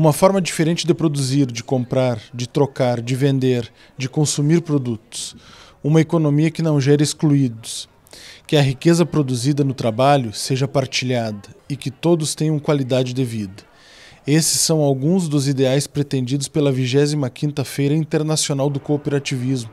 Uma forma diferente de produzir, de comprar, de trocar, de vender, de consumir produtos. Uma economia que não gera excluídos. Que a riqueza produzida no trabalho seja partilhada e que todos tenham qualidade de vida. Esses são alguns dos ideais pretendidos pela 25ª Feira Internacional do Cooperativismo,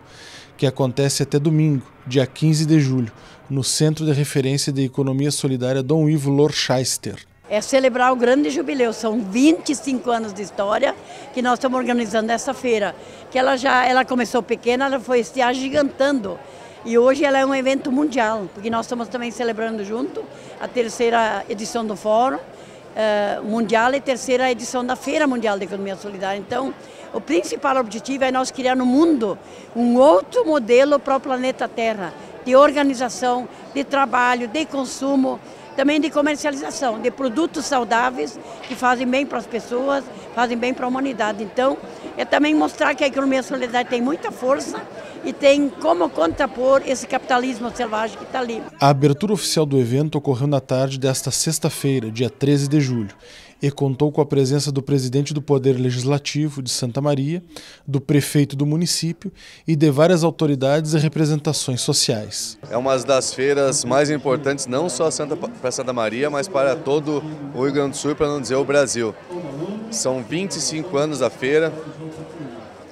que acontece até domingo, dia 15 de julho, no Centro de Referência de Economia Solidária Dom Ivo Lorchester. É celebrar o grande jubileu, são 25 anos de história que nós estamos organizando essa feira, que ela já ela começou pequena, ela foi se agigantando. E hoje ela é um evento mundial, porque nós estamos também celebrando junto a terceira edição do Fórum, uh, mundial e terceira edição da Feira Mundial de Economia Solidária. Então, o principal objetivo é nós criar no mundo um outro modelo para o planeta Terra, de organização, de trabalho, de consumo, também de comercialização, de produtos saudáveis que fazem bem para as pessoas, fazem bem para a humanidade. Então, é também mostrar que a economia solidária tem muita força e tem como contrapor esse capitalismo selvagem que está ali. A abertura oficial do evento ocorreu na tarde desta sexta-feira, dia 13 de julho, e contou com a presença do presidente do Poder Legislativo de Santa Maria, do prefeito do município e de várias autoridades e representações sociais. É uma das feiras mais importantes, não só para Santa Maria, mas para todo o Rio Grande do Sul, para não dizer o Brasil. São 25 anos da feira,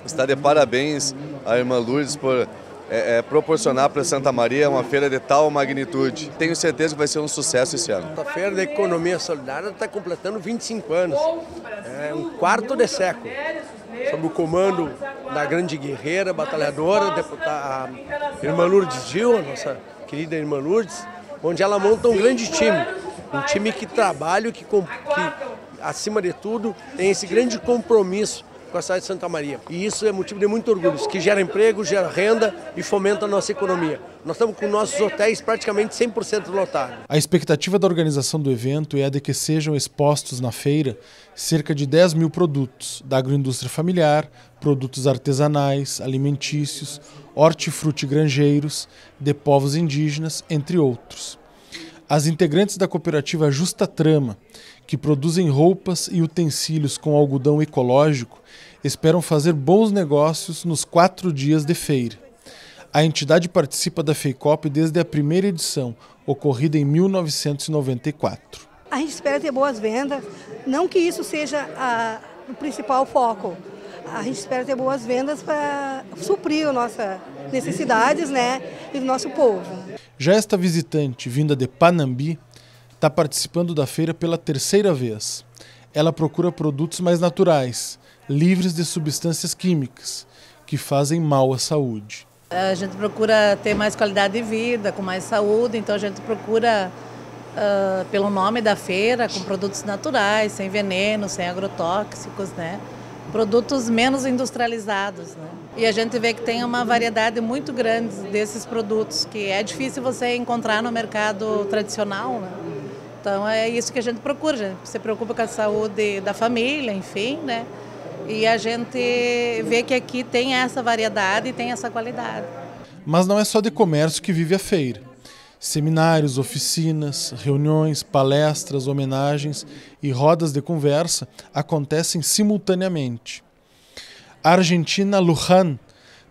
está de parabéns a irmã Lourdes por é, é, proporcionar para Santa Maria uma feira de tal magnitude. Tenho certeza que vai ser um sucesso esse ano. A Feira da Economia Solidária está completando 25 anos, é um quarto de século, sob o comando da grande guerreira, batalhadora, deputada, a irmã Lourdes Gil, a nossa querida irmã Lourdes, onde ela monta um grande time, um time que trabalha, que, que acima de tudo tem esse grande compromisso com a cidade de Santa Maria. E isso é motivo de muito orgulho, que gera emprego, gera renda e fomenta a nossa economia. Nós estamos com nossos hotéis praticamente 100% lotados. A expectativa da organização do evento é a de que sejam expostos na feira cerca de 10 mil produtos da agroindústria familiar, produtos artesanais, alimentícios, hortifrutigranjeiros, de povos indígenas, entre outros. As integrantes da cooperativa Justa Trama, que produzem roupas e utensílios com algodão ecológico, esperam fazer bons negócios nos quatro dias de feira. A entidade participa da FEICOP desde a primeira edição, ocorrida em 1994. A gente espera ter boas vendas, não que isso seja a, o principal foco. A gente espera ter boas vendas para suprir as nossas necessidades né, e do nosso povo. Já esta visitante, vinda de Panambi, está participando da feira pela terceira vez. Ela procura produtos mais naturais, livres de substâncias químicas que fazem mal à saúde. A gente procura ter mais qualidade de vida, com mais saúde, então a gente procura, uh, pelo nome da feira, com produtos naturais, sem veneno, sem agrotóxicos, né? produtos menos industrializados. Né? E a gente vê que tem uma variedade muito grande desses produtos, que é difícil você encontrar no mercado tradicional. Né? Então é isso que a gente procura, a gente se preocupa com a saúde da família, enfim, né? E a gente vê que aqui tem essa variedade e tem essa qualidade. Mas não é só de comércio que vive a feira. Seminários, oficinas, reuniões, palestras, homenagens e rodas de conversa acontecem simultaneamente. A argentina Luján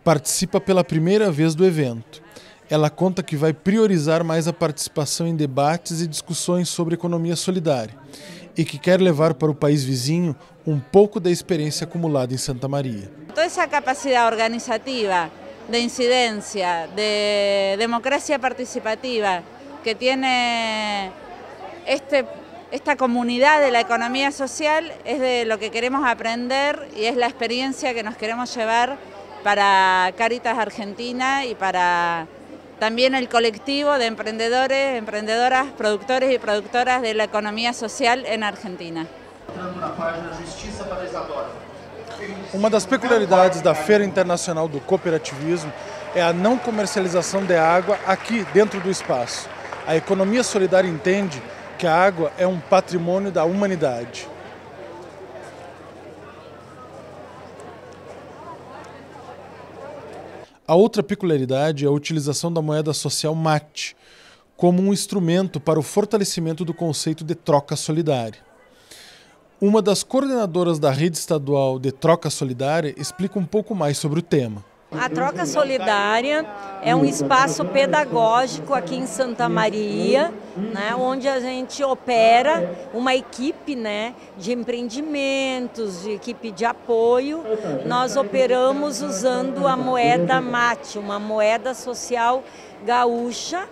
participa pela primeira vez do evento. Ela conta que vai priorizar mais a participação em debates e discussões sobre economia solidária e que quer levar para o país vizinho um pouco da experiência acumulada em Santa Maria. Toda essa capacidade organizativa, de incidência, de democracia participativa que tem este, esta comunidade de la economía social es de lo que queremos aprender y es la experiencia que nos queremos llevar para Caritas Argentina y para también el colectivo de emprendedores, emprendedoras, productores y productoras de la economía social en Argentina. Uma das peculiaridades da Feira Internacional do Cooperativismo é a não comercialização de água aqui dentro do espaço. A economia solidária entende que a água é um patrimônio da humanidade. A outra peculiaridade é a utilização da moeda social MAT como um instrumento para o fortalecimento do conceito de troca solidária. Uma das coordenadoras da rede estadual de troca solidária explica um pouco mais sobre o tema. A Troca Solidária é um espaço pedagógico aqui em Santa Maria, né, onde a gente opera uma equipe né, de empreendimentos, de equipe de apoio. Nós operamos usando a moeda mate, uma moeda social gaúcha,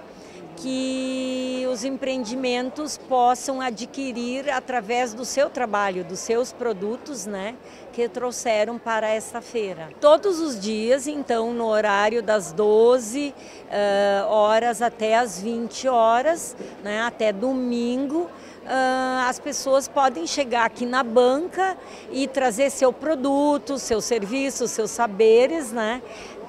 que os empreendimentos possam adquirir através do seu trabalho, dos seus produtos, né, que trouxeram para esta feira. Todos os dias, então, no horário das 12 uh, horas até as 20 horas, né, até domingo, Uh, as pessoas podem chegar aqui na banca e trazer seu produto, seu serviço, seus saberes, né,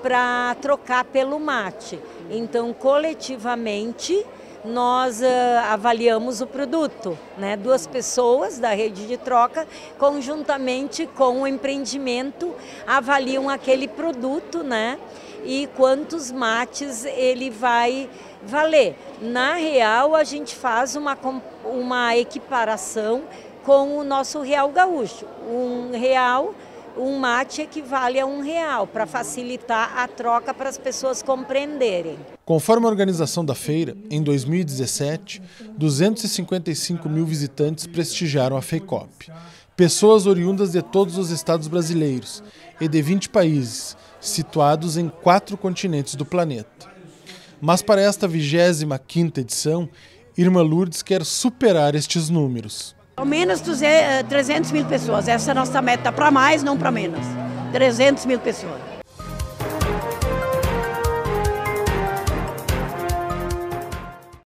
para trocar pelo mate. Então, coletivamente, nós uh, avaliamos o produto, né? Duas pessoas da rede de troca, conjuntamente com o empreendimento, avaliam aquele produto, né? E quantos mates ele vai valer. Na real, a gente faz uma, uma equiparação com o nosso real gaúcho. Um real um mate equivale a um real, para facilitar a troca para as pessoas compreenderem. Conforme a organização da feira, em 2017, 255 mil visitantes prestigiaram a FEICOP. Pessoas oriundas de todos os estados brasileiros e de 20 países, situados em quatro continentes do planeta. Mas para esta 25ª edição, Irma Lourdes quer superar estes números. Ao menos 300 mil pessoas. Essa é a nossa meta, para mais, não para menos. 300 mil pessoas.